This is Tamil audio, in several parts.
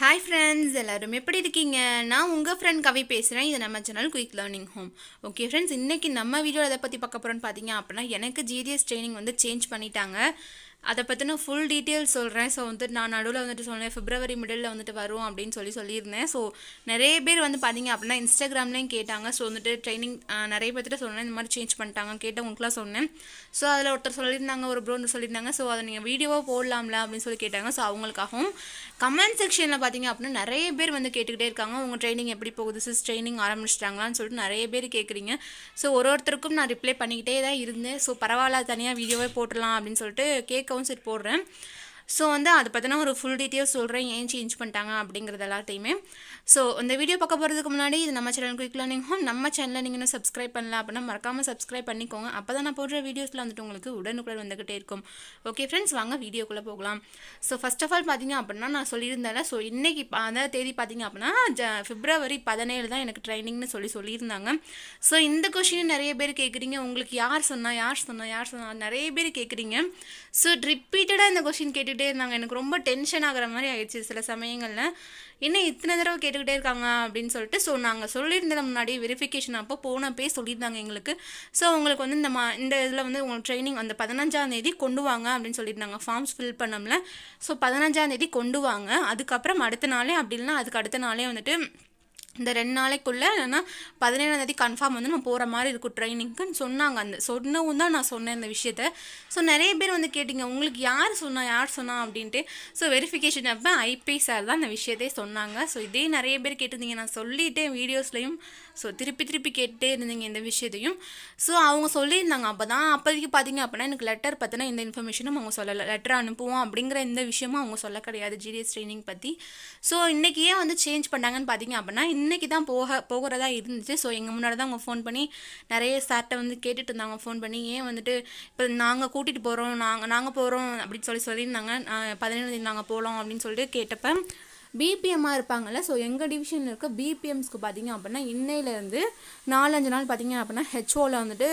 ஹாய் ஃப்ரெண்ட்ஸ் எல்லோரும் எப்படி இருக்கீங்க? நான் உங்கள் ஃப்ரெண்ட் கவி பேசுகிறேன் இது நம்ம channel quick learning home okay friends இன்றைக்கி நம்ம வீடியோ எதை பற்றி பார்க்க போகிறோன்னு பார்த்தீங்க அப்படின்னா எனக்கு ஜிடிஎஸ் ட்ரைனிங் வந்து சேஞ்ச் பண்ணிட்டாங்க. அதை பற்றின ஃபுல் டீட்டெயில்ஸ் சொல்கிறேன் ஸோ வந்துட்டு நான் நடுவில் வந்துட்டு சொன்னேன் ஃபிப்ரவரி மிடில் வந்துட்டு வரும் அப்படின்னு சொல்லி சொல்லியிருந்தேன். ஸோ நிறைய பேர் வந்து பார்த்தீங்க அப்படின்னா இன்ஸ்டாகிராம்லேயும் கேட்டாங்க. ஸோ வந்துட்டு ட்ரைனிங் நிறைய பேர்த்திட்ட சொன்னேன் இந்த மாதிரி சேஞ்ச் பண்ணிட்டாங்க கேட்டவங்களுக்குலாம் சொன்னேன். ஸோ அதில் ஒருத்தர் சொல்லியிருந்தாங்க ஒரு ப்ரோ சொல்லியிருந்தாங்க. ஸோ அதை நீங்கள் வீடியோவாக போடலாம்ல அப்படின்னு சொல்லி கேட்டாங்க. ஸோ அவங்களுக்காகவும் கமெண்ட் செக்ஷனில் பார்த்தீங்க அப்படின்னா நிறைய பேர் வந்து கேட்டுக்கிட்டே இருக்காங்க. உங்கள் ட்ரைனிங் எப்படி போகுது? சிஸ் ட்ரைனிங் ஆரம்பிச்சிட்டாங்களான்னு சொல்லிட்டு நிறைய பேர் கேட்குறீங்க ஸோ ஒரு ஒருத்தருக்கும் நான் ரிப்ளை பண்ணிக்கிட்டே தான் இருந்தேன். ஸோ பரவாயில்ல தனியாக வீடியோவே போட்டுடலாம் அப்படின்னு சொல்லிட்டு கேட்க சரி போடுறேன். ஸோ வந்து அதை பற்றின ஒரு ஃபுல் டீட்டெயில்ஸ் சொல்கிறேன் ஏன் சேஞ்ச் பண்ணிட்டாங்க அப்படிங்கிறது எல்லாத்தையுமே ஸோ இந்த வீடியோ பார்க்க போகிறதுக்கு முன்னாடி இது நம்ம சேனல் குயிக் லேர்னிங் ஹோம் நம்ம சேனலில் நீங்கள் இன்னும் சப்ஸ்கிரைப் பண்ணல அப்படின்னா மறக்காமல் சப்ஸ்கிரைப் பண்ணிக்கோங்க. அப்போ தான் நான் போடுற வீடியோஸில் வந்துட்டு உங்களுக்கு உடனுக்குடன் வந்துக்கிட்டே இருக்கும். ஓகே ஃப்ரெண்ட்ஸ் வாங்க வீடியோக்குள்ளே போகலாம். ஸோ ஃபஸ்ட் ஆஃப் ஆல் பார்த்தீங்க அப்படின்னா நான் சொல்லியிருந்தேன்ல. ஸோ இன்றைக்கி அந்த தேதி பார்த்தீங்க அப்படின்னா ஜ ஃபிப்ரவரி பதினேழு தான் எனக்கு ட்ரைனிங்னு சொல்லி சொல்லியிருந்தாங்க. ஸோ இந்த கொஷின் நிறைய பேர் கேட்குறீங்க உங்களுக்கு யார் சொன்னால் யார் சொன்னால் யார் சொன்னால் நிறைய பேர் கேட்குறீங்க ஸோ ரிப்பீட்டடாக இந்த கொஷின் கேட்டுக்கிட்டே இருந்தாங்க. எனக்கு ரொம்ப டென்ஷன் ஆகிற மாதிரி ஆயிடுச்சு சில சமயங்களில். என்ன இத்தனை தடவை கேட்டுக்கிட்டே இருக்காங்க? அப்படின்னு சொல்லிட்டு ஸோ நாங்கள் சொல்லியிருந்தது முன்னாடி வெரிஃபிகேஷன் அப்போ போனப்பே சொல்லியிருந்தாங்க எங்களுக்கு. ஸோ உங்களுக்கு வந்து இந்த மா இந்த இதில் வந்து உங்களுக்கு ட்ரைனிங் அந்த பதினஞ்சாம் தேதி கொண்டு வாங்க அப்படின்னு சொல்லியிருந்தாங்க. ஃபார்ம்ஸ் ஃபில் பண்ணோம்ல. ஸோ பதினஞ்சாம் தேதி கொண்டு வாங்க. அதுக்கப்புறம் அடுத்த நாளே அப்படி இல்லைன்னா அதுக்கு அடுத்த நாளே வந்துட்டு இந்த ரெண்டு நாளைக்குள்ளே இல்லைன்னா பதினேழாம் தேதி கன்ஃபார்ம் வந்து நம்ம போகிற மாதிரி இருக்கும் ட்ரைனிங்க்குன்னு சொன்னாங்க அந்த சொன்னவும் தான் நான் சொன்னேன் இந்த விஷயத்த. ஸோ நிறைய பேர் வந்து கேட்டிங்க உங்களுக்கு யார் சொன்னா யார் சொன்னா? அப்படின்ட்டு. ஸோ வெரிஃபிகேஷன் அப்போ ஐபி சார் தான் இந்த விஷயத்தையே சொன்னாங்க. ஸோ இதே நிறைய பேர் கேட்டிருந்தீங்க. நான் சொல்லிட்டேன் வீடியோஸ்லையும். ஸோ திருப்பி திருப்பி கேட்டுட்டே இருந்தீங்க இந்த விஷயத்தையும். ஸோ அவங்க சொல்லியிருந்தாங்க. அப்போ தான் அப்போதைக்கு பார்த்தீங்க அப்படின்னா எனக்கு லெட்டர் பார்த்தினா இந்த இன்ஃபர்மேஷனும் அவங்க சொல்லலை. லெட்டர் அனுப்புவோம் அப்படிங்கிற இந்த விஷயமும் அவங்க சொல்ல கிடையாது ஜிடிஎஸ் ட்ரைனிங் பற்றி ஸோ இன்றைக்கி ஏன் வந்து சேஞ்ச் பண்ணாங்கன்னு பார்த்தீங்க அப்படின்னா இன்றைக்கி தான் போக போகிறதா இருந்துச்சு. ஸோ எங்கள் முன்னாடி தான் அவங்க ஃபோன் பண்ணி நிறைய சார்கிட்ட வந்து கேட்டுட்டு இருந்தாங்க ஃபோன் பண்ணி. ஏன் வந்துட்டு இப்போ நாங்கள் கூட்டிகிட்டு போகிறோம் நாங்கள் நாங்கள் போகிறோம் அப்படின்னு சொல்லி சொல்லியிருந்தாங்க. பதினேழு நாங்கள் போகலாம் அப்படின்னு சொல்லிட்டு கேட்டப்போ பிபிஎம்மாக இருப்பாங்கல்ல ஸோ எங்கள் டிவிஷனில் இருக்க பிபிஎம்ஸ்க்கு பார்த்தீங்க அப்படின்னா இன்னையிலேருந்து நாலஞ்சு நாள் பார்த்தீங்க அப்படின்னா ஹெச்ஓவில் வந்துட்டு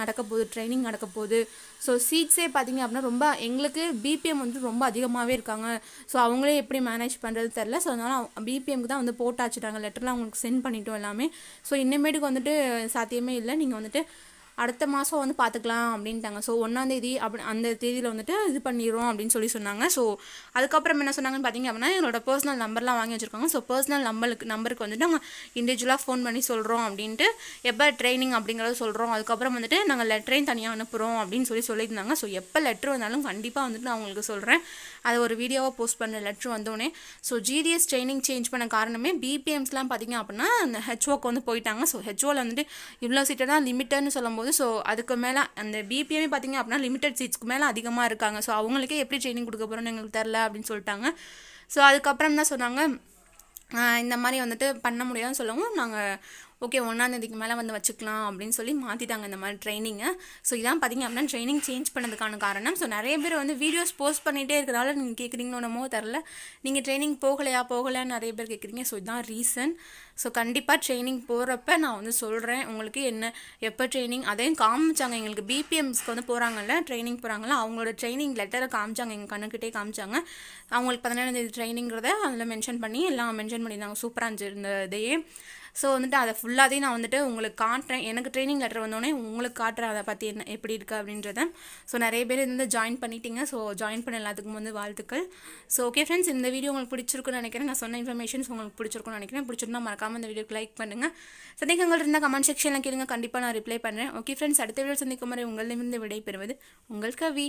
நடக்க போகுது ட்ரைனிங் நடக்க போகுது. ஸோ சீட்ஸே பார்த்தீங்க அப்படின்னா ரொம்ப எங்களுக்கு பிபிஎம் வந்து ரொம்ப அதிகமாகவே இருக்காங்க. ஸோ அவங்களே எப்படி மேனேஜ் பண்ணுறது தெரில ஸோ அதனால் பிபிஎம்க்கு தான் வந்து போட்டாச்சுட்டாங்க. லெட்டர்லாம் அவங்களுக்கு சென்ட் பண்ணிட்டோம் எல்லாமே. ஸோ இன்னமேட்டுக்கு வந்துட்டு சாத்தியமே இல்லை. நீங்கள் வந்துட்டு அடுத்த மாதம் வந்து பார்த்துக்கலாம் அப்படின்ட்டாங்க. ஸோ ஒன்றாந்தேதி அப்படி அந்த தேதியில் வந்துட்டு இது பண்ணிடுறோம் அப்படின்னு சொல்லி சொன்னாங்க. ஸோ அதுக்கப்புறம் என்ன சொன்னாங்கன்னு பார்த்தீங்க அப்படின்னா எங்களோட பர்சனல் நம்பர்லாம் வாங்கி வச்சுருக்காங்க. ஸோ பர்சனல் நம்பருக்கு நம்பருக்கு வந்துட்டு நாங்கள் இண்டிவிஜுவலாக ஃபோன் பண்ணி சொல்கிறோம் அப்படின்ட்டு எப்போ ட்ரைனிங் அப்படிங்கிறத சொல்கிறோம் அதுக்கப்புறம் வந்துட்டு நாங்கள் லெட்டரையும் தனியாக அனுப்புகிறோம் அப்படின்னு சொல்லி சொல்லியிருந்தாங்க. ஸோ எப்போ லெட்ரு வந்தாலும் கண்டிப்பாக வந்துட்டு நான் உங்களுக்கு சொல்கிறேன் அதை ஒரு வீடியோவாக போஸ்ட் பண்ண லெட்ரு வந்தோடனே ஸோ ஜிடிஎஸ் ட்ரைனிங் சேஞ்ச் பண்ண காரணமே பிபிஎம்ஸ்லாம் பார்த்தீங்க அப்படின்னா அந்த ஹெச்ஓக்கு வந்து போயிட்டாங்க. ஸோ ஹெச்ஓவில் வந்துட்டு இவ்வளோ சீட்டை தான் லிமிட்டட்னு சொல்லும்போது ஸோ அதுக்கு மேலே அந்த பிபிஎம்மே பார்த்தீங்க அப்படின்னா லிமிட்டட் சீட்ஸ்க்கு மேலே அதிகமாக இருக்காங்க. ஸோ அவங்களுக்கே எப்படி ட்ரைனிங் கொடுக்க போகிறோன்னு எங்களுக்கு தெரில அப்படின்னு சொல்லிட்டாங்க. ஸோ அதுக்கப்புறம் தான் சொன்னாங்க? இந்த மாதிரி வந்துட்டு பண்ண முடியாதுன்னு சொல்லவும் நாங்கள் ஓகே ஒன்றாந்தேதிக்கு மேலே வந்து வச்சுக்கலாம் அப்படின்னு சொல்லி மாற்றிட்டாங்க இந்த மாதிரி ட்ரைனிங்கை ஸோ இதான் பார்த்தீங்க அப்படின்னா ட்ரைனிங் சேஞ்ச் பண்ணதுக்கான காரணம். ஸோ நிறைய பேர் வந்து வீடியோஸ் போஸ்ட் பண்ணிகிட்டே இருக்கிறதால நீங்கள் கேட்குறீங்களோ என்னமோ தெரில நீங்கள் ட்ரைனிங் போகலையா போகலையான்னு நிறைய பேர் கேட்குறீங்க ஸோ இதுதான் ரீசன் ஸோ கண்டிப்பாக ட்ரைனிங் போகிறப்ப நான் வந்து சொல்கிறேன் உங்களுக்கு என்ன எப்போ ட்ரைனிங் அதையும் காமிச்சாங்க. எங்களுக்கு பிபிஎம்ஸ்க்கு வந்து போகிறாங்கல்ல ட்ரைனிங் போகிறாங்கல்ல அவங்களோட ட்ரைனிங் லெட்டரை காமிச்சாங்க. எங்கள் கண்ணுக்கிட்டே காமிச்சாங்க. அவங்களுக்கு பதினேழாம் தேதி ட்ரைனிங்கிறத அதில் மென்ஷன் பண்ணி எல்லாம் மென்ஷன் பண்ணியிருந்தாங்க. சூப்பராக இருந்துச்சு இந்த இதையே. ஸோ வந்துட்டு அதை ஃபுல்லாகவே நான் வந்துட்டு உங்களுக்கு காட்டுறேன். எனக்கு ட்ரைனிங் லெட்டர் வந்தோடனே உங்களுக்கு காட்டுறேன் அதை பற்றி என்ன எப்படி இருக்குது அப்படின்றத. ஸோ நிறைய பேர் வந்து ஜாயின் பண்ணிட்டீங்க. ஸோ ஜாயின் பண்ண எல்லாத்துக்கும் வந்து வாழ்த்துக்கள். ஸோ ஓகே ஃப்ரெண்ட்ஸ் இந்த வீடியோ உங்களுக்கு பிடிச்சிருக்குன்னு நினைக்கிறேன். நான் சொன்ன இன்ஃபர்மேஷன்ஸ் உங்களுக்கு பிடிச்சிருக்குன்னு நினைக்கிறேன். பிடிச்சிருந்தா மறக்காமல் இந்த வீடியோக்கு லைக் பண்ணுங்கள் சந்தேகங்கள் இருந்தால் கமெண்ட் செக்ஷனில் கேளுங்க. கண்டிப்பாக நான் ரிப்ளை பண்ணுறேன் ஓகே ஃப்ரெண்ட்ஸ் அடுத்த வீடியோ சந்திக்கும் வரை உங்களிடமிருந்து விடை பெறுவது உங்கள் கவி.